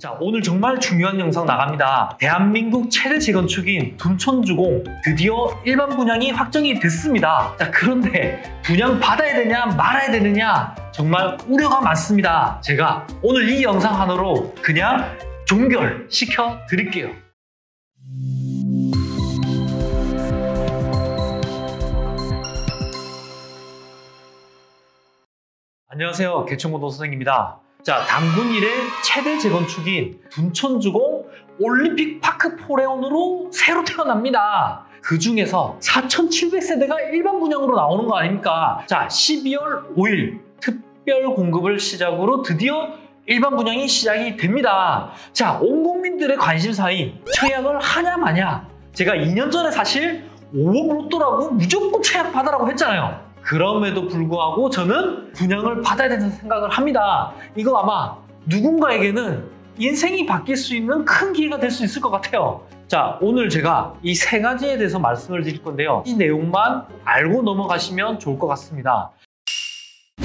자 오늘 정말 중요한 영상 나갑니다. 대한민국 최대 재건축인 둔촌주공 드디어 일반 분양이 확정이 됐습니다. 자 그런데 분양 받아야 되냐 말아야 되느냐 정말 우려가 많습니다. 제가 오늘 이 영상 하나로 그냥 종결시켜 드릴게요. 안녕하세요. 개청고도 선생입니다. 자, 단군 이래 최대 재건축인 둔촌주공 올림픽 파크 포레온으로 새로 태어납니다. 그 중에서 4,700세대가 일반 분양으로 나오는 거 아닙니까? 자, 12월 5일 특별 공급을 시작으로 드디어 일반 분양이 시작이 됩니다. 자, 온 국민들의 관심사인 청약을 하냐 마냐. 제가 2년 전에 사실 5억 로또라고 무조건 청약 받으라고 했잖아요. 그럼에도 불구하고 저는 분양을 받아야 된다는 생각을 합니다. 이거 아마 누군가에게는 인생이 바뀔 수 있는 큰 기회가 될 수 있을 것 같아요. 자, 오늘 제가 이 세 가지에 대해서 말씀을 드릴 건데요. 이 내용만 알고 넘어가시면 좋을 것 같습니다.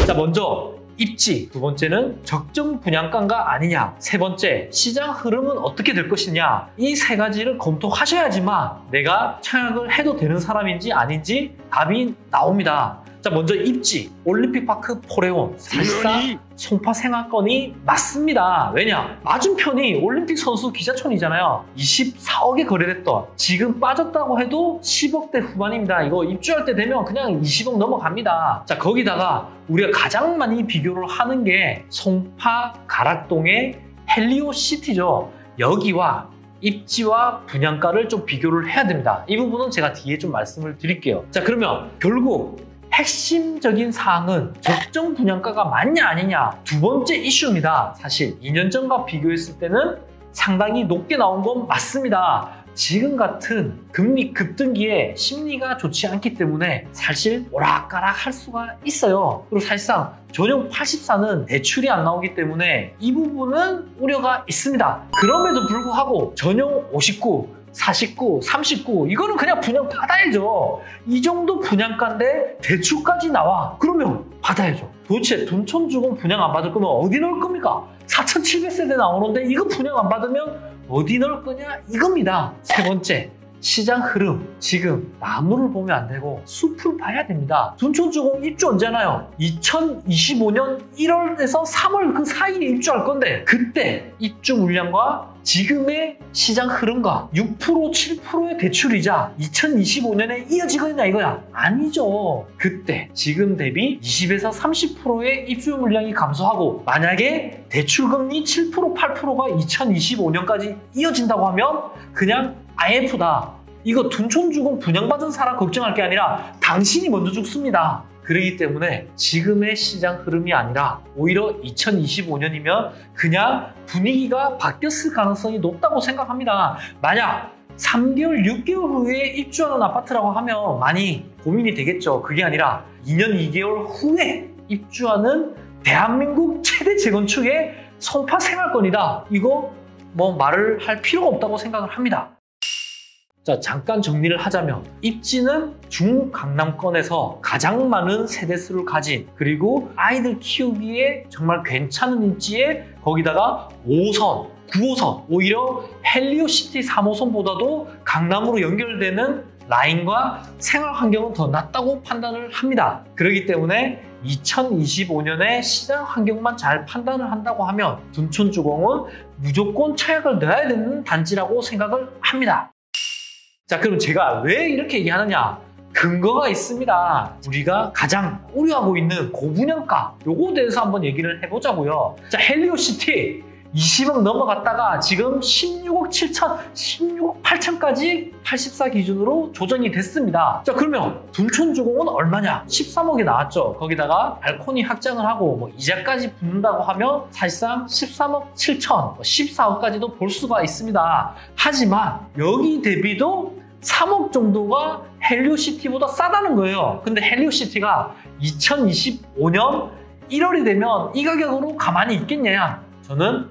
자, 먼저 입지, 두 번째는 적정 분양가가 아니냐, 세 번째 시장 흐름은 어떻게 될 것이냐 이 세 가지를 검토하셔야지만 내가 청약을 해도 되는 사람인지 아닌지 답이 나옵니다. 자 먼저 입지 올림픽파크 포레온 사실상 송파 생활권이 맞습니다. 왜냐 맞은편이 올림픽 선수 기자촌이잖아요. 24억에 거래됐던 지금 빠졌다고 해도 10억대 후반입니다. 이거 입주할 때 되면 그냥 20억 넘어갑니다. 자 거기다가 우리가 가장 많이 비교를 하는 게 송파 가락동의 헬리오 시티죠. 여기와 입지와 분양가를 좀 비교를 해야 됩니다. 이 부분은 제가 뒤에 좀 말씀을 드릴게요. 자 그러면 결국 핵심적인 사항은 적정 분양가가 맞냐 아니냐 두 번째 이슈입니다. 사실 2년 전과 비교했을 때는 상당히 높게 나온 건 맞습니다. 지금 같은 금리 급등기에 심리가 좋지 않기 때문에 사실 오락가락 할 수가 있어요. 그리고 사실상 전용 84는 대출이 안 나오기 때문에 이 부분은 우려가 있습니다. 그럼에도 불구하고 전용 59 49, 39 이거는 그냥 분양 받아야죠. 이 정도 분양가인데 대출까지 나와. 그러면 받아야죠. 도대체 둔촌 주공 분양 안 받을 거면 어디 넣을 겁니까? 4,700세대 나오는데 이거 분양 안 받으면 어디 넣을 거냐? 이겁니다. 세 번째, 시장 흐름 지금 나무를 보면 안 되고 숲을 봐야 됩니다. 둔촌주공 입주 언제나요? 2025년 1월에서 3월 그 사이에 입주할 건데 그때 입주 물량과 지금의 시장 흐름과 6% 7%의 대출이자 2025년에 이어지거냐 이거야? 아니죠. 그때 지금 대비 20에서 30%의 입주 물량이 감소하고 만약에 대출금리 7% 8%가 2025년까지 이어진다고 하면 그냥 IF다. 이거 둔촌 주공 분양받은 사람 걱정할 게 아니라 당신이 먼저 죽습니다. 그러기 때문에 지금의 시장 흐름이 아니라 오히려 2025년이면 그냥 분위기가 바뀌었을 가능성이 높다고 생각합니다. 만약 3개월, 6개월 후에 입주하는 아파트라고 하면 많이 고민이 되겠죠. 그게 아니라 2년, 2개월 후에 입주하는 대한민국 최대 재건축의 송파 생활권이다. 이거 뭐 말을 할 필요가 없다고 생각을 합니다. 자, 잠깐 정리를 하자면 입지는 중 강남권에서 가장 많은 세대수를 가진 그리고 아이들 키우기에 정말 괜찮은 입지에 거기다가 5선, 9호선 오히려 헬리오시티 3호선보다도 강남으로 연결되는 라인과 생활 환경은 더 낫다고 판단을 합니다. 그렇기 때문에 2025년에 시장 환경만 잘 판단을 한다고 하면 둔촌주공은 무조건 차약을 넣어야 되는 단지라고 생각을 합니다. 자, 그럼 제가 왜 이렇게 얘기하느냐? 근거가 있습니다. 우리가 가장 우려하고 있는 고분양가 요거에 대해서 한번 얘기를 해보자고요. 자, 헬리오시티 20억 넘어갔다가 지금 16억 7천, 16억 8천까지 84 기준으로 조정이 됐습니다. 자 그러면 둔촌주공은 얼마냐? 13억이 나왔죠. 거기다가 발코니 확장을 하고 뭐 이자까지 붙는다고 하면 사실상 13억 7천, 14억까지도 뭐볼 수가 있습니다. 하지만 여기 대비도 3억 정도가 헬리오시티보다 싸다는 거예요. 근데 헬리오시티가 2025년 1월이 되면 이 가격으로 가만히 있겠냐? 저는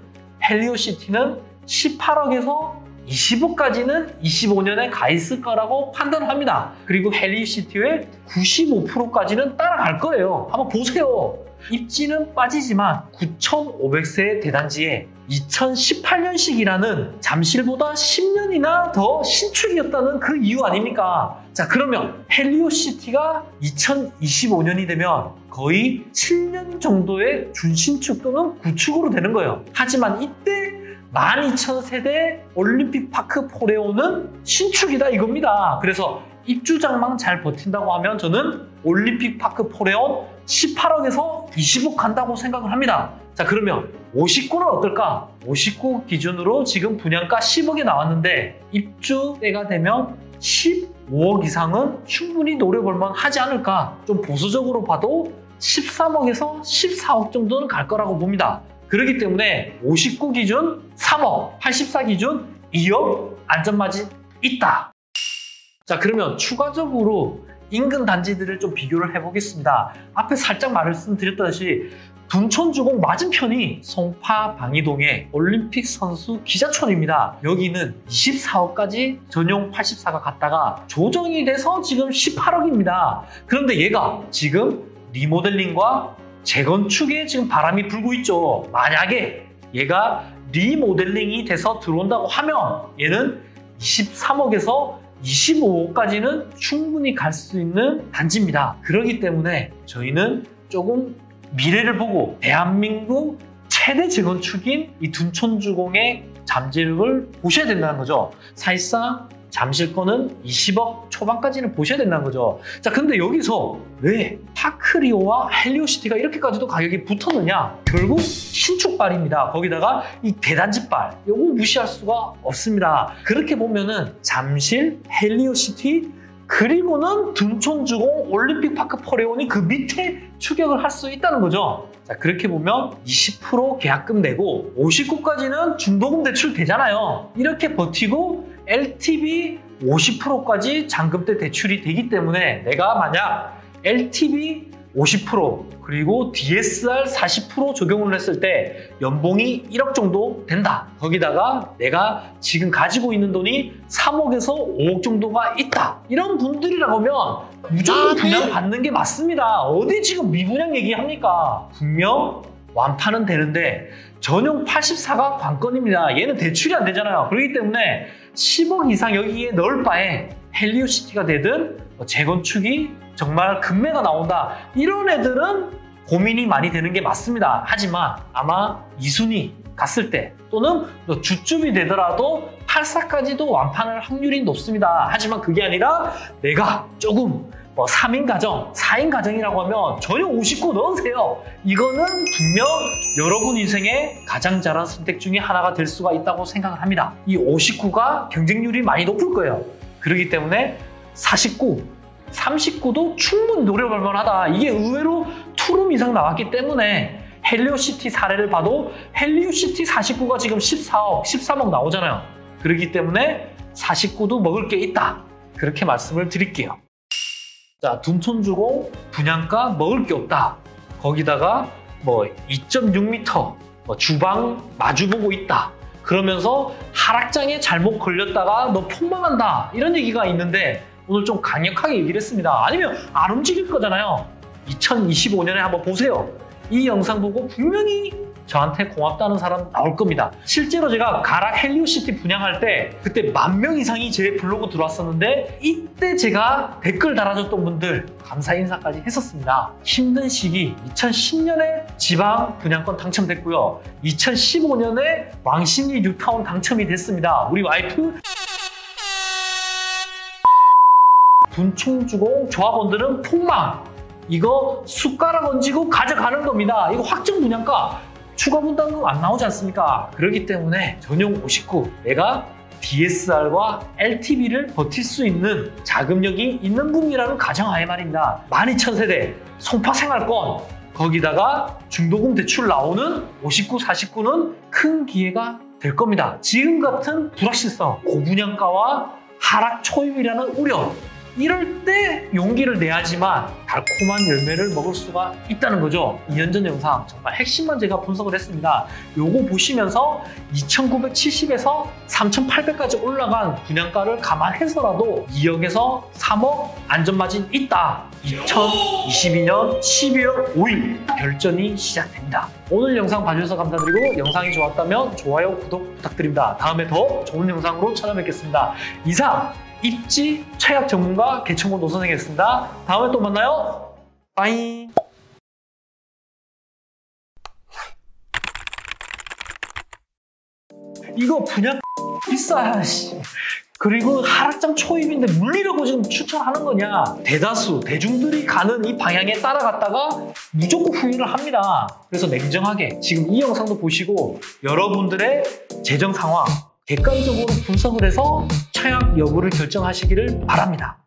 헬리오시티는 18억에서 25까지는 25년에 가 있을 거라고 판단합니다. 그리고 헬리오시티의 95%까지는 따라갈 거예요. 한번 보세요. 입지는 빠지지만 9,500세대 대단지에 2018년식이라는 잠실보다 10년이나 더 신축이었다는 그 이유 아닙니까? 자, 그러면 헬리오시티가 2025년이 되면 거의 7년 정도의 준신축 또는 구축으로 되는 거예요. 하지만 이때 12,000세대 올림픽 파크 포레오는 신축이다 이겁니다. 그래서 입주 장만 잘 버틴다고 하면 저는 올림픽 파크 포레온 18억에서 20억 간다고 생각을 합니다. 자 그러면 59는 어떨까? 59 기준으로 지금 분양가 10억이 나왔는데 입주 때가 되면 15억 이상은 충분히 노려볼만 하지 않을까? 좀 보수적으로 봐도 13억에서 14억 정도는 갈 거라고 봅니다. 그렇기 때문에 59 기준 3억, 84 기준 2억 안전마진 있다. 자 그러면 추가적으로 인근 단지들을 좀 비교를 해보겠습니다. 앞에 살짝 말씀드렸듯이 둔촌주공 맞은편이 송파 방이동의 올림픽 선수 기자촌입니다. 여기는 24억까지 전용 84가 갔다가 조정이 돼서 지금 18억입니다. 그런데 얘가 지금 리모델링과 재건축에 지금 바람이 불고 있죠. 만약에 얘가 리모델링이 돼서 들어온다고 하면 얘는 23억에서 25억까지는 충분히 갈 수 있는 단지입니다. 그렇기 때문에 저희는 조금 미래를 보고 대한민국 최대 재건축인 이 둔촌주공의 잠재력을 보셔야 된다는 거죠. 사실상 잠실권은 20억 초반까지는 보셔야 된다는 거죠. 자, 근데 여기서 왜 파크리오와 헬리오시티가 이렇게까지도 가격이 붙었느냐? 결국 신축발입니다. 거기다가 이 대단지발, 이거 무시할 수가 없습니다. 그렇게 보면은 잠실, 헬리오시티, 그리고는 둔촌주공 올림픽 파크 포레온이 그 밑에 추격을 할 수 있다는 거죠. 자, 그렇게 보면 20% 계약금 내고 59까지는 중도금 대출 되잖아요. 이렇게 버티고 LTV 50%까지 잔금 때 대출이 되기 때문에 내가 만약 LTV 50% 그리고 DSR 40% 적용을 했을 때 연봉이 1억 정도 된다. 거기다가 내가 지금 가지고 있는 돈이 3억에서 5억 정도가 있다. 이런 분들이라고 하면 무조건 분양 받는 게 맞습니다. 어디 지금 미분양 얘기합니까? 분명 완파는 되는데 전용 84가 관건입니다. 얘는 대출이 안 되잖아요. 그렇기 때문에 10억 이상 여기에 넣을 바에 헬리오시티가 되든 재건축이 정말 금매가 나온다. 이런 애들은 고민이 많이 되는 게 맞습니다. 하지만 아마 이순이 갔을 때 또는 주쯤이 되더라도 84까지도 완판할 확률이 높습니다. 하지만 그게 아니라 내가 조금 뭐 3인 가정, 4인 가정이라고 하면 저는 59 넣으세요. 이거는 분명 여러분 인생의 가장 잘한 선택 중에 하나가 될 수가 있다고 생각을 합니다. 이 59가 경쟁률이 많이 높을 거예요. 그렇기 때문에 49, 39도 충분히 노려볼 만하다. 이게 의외로 투룸 이상 나왔기 때문에 헬리오시티 사례를 봐도 헬리오시티 49가 지금 14억, 13억 나오잖아요. 그렇기 때문에 49도 먹을 게 있다. 그렇게 말씀을 드릴게요. 자, 둔촌 주공 분양가 먹을 게 없다. 거기다가 뭐 2.6m 뭐 주방 마주보고 있다. 그러면서 하락장에 잘못 걸렸다가 너 폭망한다. 이런 얘기가 있는데 오늘 좀 강력하게 얘기를 했습니다. 아니면 안 움직일 거잖아요. 2025년에 한번 보세요. 이 영상 보고 분명히 저한테 고맙다는 사람 나올 겁니다. 실제로 제가 가락 헬리오시티 분양할 때 그때 만 명 이상이 제 블로그 들어왔었는데 이때 제가 댓글 달아줬던 분들 감사 인사까지 했었습니다. 힘든 시기 2010년에 지방 분양권 당첨됐고요. 2015년에 왕십리 뉴타운 당첨이 됐습니다. 우리 와이프 분총주공 조합원들은 폭망 이거 숟가락 얹고 가져가는 겁니다. 이거 확정 분양가 추가 분담금 안 나오지 않습니까? 그렇기 때문에 전용 59 내가 DSR과 LTV를 버틸 수 있는 자금력이 있는 분이라는 가정하에 말입니다. 12,000세대 송파 생활권 거기다가 중도금 대출 나오는 59, 49는 큰 기회가 될 겁니다. 지금 같은 불확실성, 고분양가와 하락 초입이라는 우려 이럴 때 용기를 내야지만 달콤한 열매를 먹을 수가 있다는 거죠. 2년 전 영상 정말 핵심만 제가 분석을 했습니다. 요거 보시면서 2,970에서 3,800까지 올라간 분양가를 감안해서라도 2억에서 3억 안전마진 있다. 2022년 12월 5일 결전이 시작됩니다. 오늘 영상 봐주셔서 감사드리고 영상이 좋았다면 좋아요, 구독 부탁드립니다. 다음에 더 좋은 영상으로 찾아뵙겠습니다. 이상 입지 최악 전문가 개청고 노선생이었습니다. 다음에 또 만나요. 빠이. 이거 분양 비싸. 씨. 그리고 하락장 초입인데 물리라고 지금 추천하는 거냐? 대다수 대중들이 가는 이 방향에 따라갔다가 무조건 후회를 합니다. 그래서 냉정하게 지금 이 영상도 보시고 여러분들의 재정 상황 객관적으로 분석을 해서 차약 여부를 결정하시기를 바랍니다.